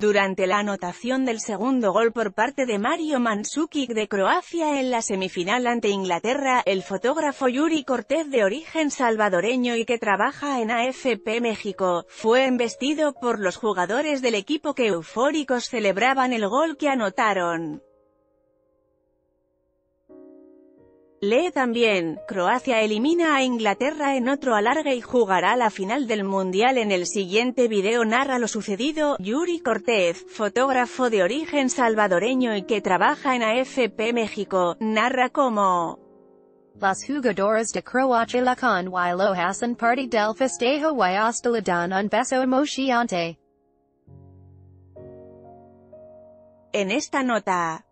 Durante la anotación del segundo gol por parte de Mario Mandzukic de Croacia en la semifinal ante Inglaterra, el fotógrafo Yuri Cortez de origen salvadoreño y que trabaja en AFP México, fue embestido por los jugadores del equipo que eufóricos celebraban el gol que anotaron. Lee también, Croacia elimina a Inglaterra en otro alargue y jugará la final del Mundial en el siguiente video narra lo sucedido, Yuri Cortez, fotógrafo de origen salvadoreño y que trabaja en AFP México, narra como Las jugadoras de Croacia la con del festejo y hasta le dan un beso emocionante. En esta nota,